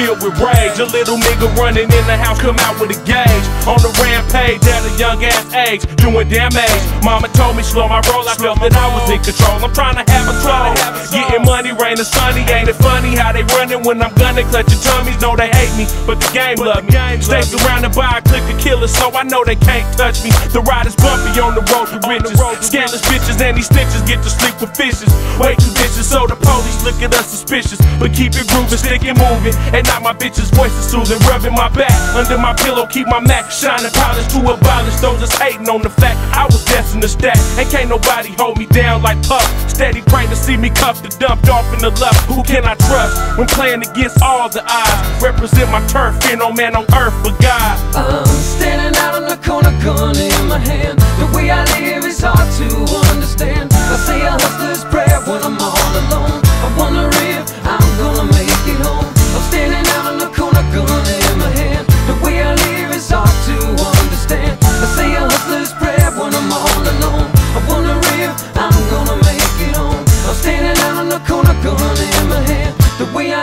filled with rage. A little nigga running in the house, come out with a gauge. On the rampage at a young ass age, doing damage. Mama told me slow my roll, I felt that I was in control. I'm trying to have a troll. Getting money, rain or sunny, ain't it funny how they running when I'm gunning, clutching tummies? Know they me, but the game love me. Stay surrounded by a clique of killers, so I know they can't touch me. The ride is bumpy on the road to riches. Scandalous bitches and these stitches get to sleep with fishes. Way too vicious, so the police look at us suspicious. But keep it grooving, stick it moving. And not my bitches' voice is soothing, rubbing my back. Under my pillow, keep my Mac shining, polished to abolish those that's hating on the fact I was destined to stack. And can't nobody hold me down like Puff. Steady praying to see me cuffed and dumped off in the left. Who can I trust when playing against all the odds? Represent my turf, ain't no man on earth but God.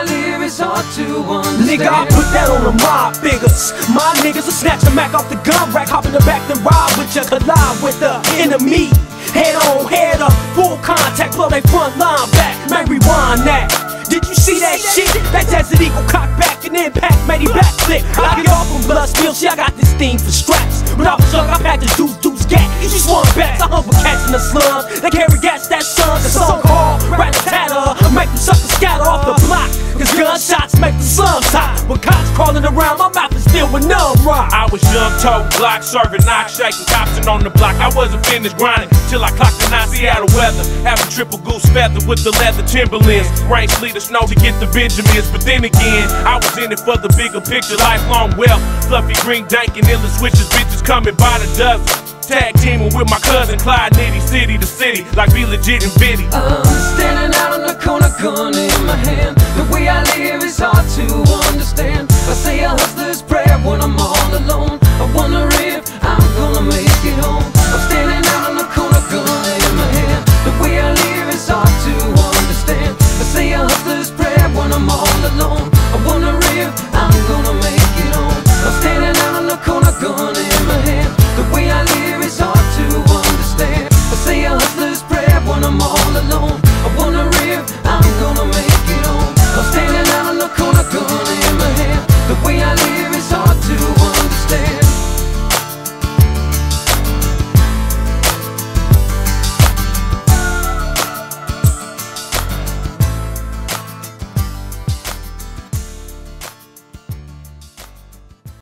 The way I live is hard to understand. Nigga, I put that on the mob figures. My niggas will snatch a Mac off the gun rack, hop in the back, then ride with ya, collide with the enemy. Head on, head up, full contact, blow they front line back. Man, rewind that. Did you see that shit? That Desert Eagle cock back and impact, made he backflip. I get off from blood spill, shit, I got this thing for straps. When I was young, I had the deuce, deuce gat. You just want bats, I humble cats in the slums. They carry gas that sons, the song called Cause gunshots make the slums hot. When cops crawling around, my mouth is filled with numb rock. I was young, tote block, serving knock, shaking cops and on the block. I wasn't finished grinding till I clocked the night Seattle weather. Having triple goose feather with the leather Timberlands. Rain, sleet, or snow to get the Benjamins. But then again, I was in it for the bigger picture, lifelong wealth. Fluffy green dank and endless switches, bitches coming by the dozen. Tag teaming with my cousin Clyde Nitty, city to city, like be legit and bitty. Uh, I'm standing out on the corner, gun in my hand. Alone.